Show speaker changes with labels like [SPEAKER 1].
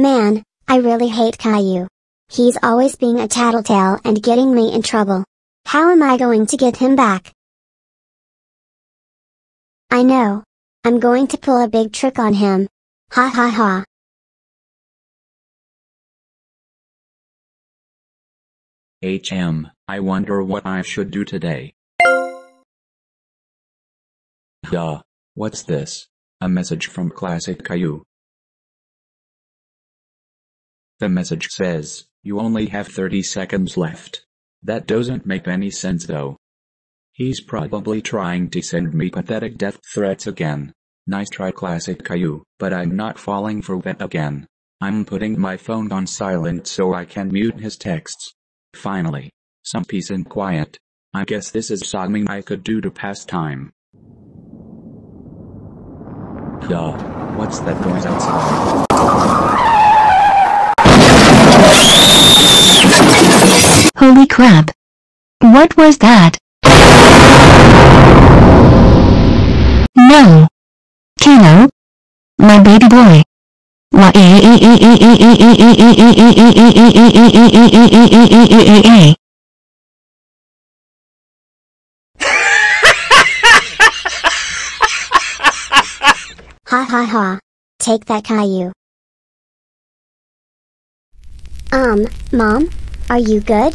[SPEAKER 1] Man, I really hate Caillou. He's always being a tattletale and getting me in trouble. How am I going to get him back? I know. I'm going to pull a big trick on him. Ha ha ha.
[SPEAKER 2] HM, I wonder what I should do today. Duh. What's this? A message from Classic Caillou. The message says, you only have 30 seconds left. That doesn't make any sense though. He's probably trying to send me pathetic death threats again. Nice try Classic Caillou, but I'm not falling for that again. I'm putting my phone on silent so I can mute his texts. Finally. Some peace and quiet. I guess this is something I could do to pass time. Duh. What's that noise outside?
[SPEAKER 3] Crap. What was that? No. Kano? My baby boy. Why
[SPEAKER 1] Ha ha ha. Take that Caillou. Um, Mom? Are you good?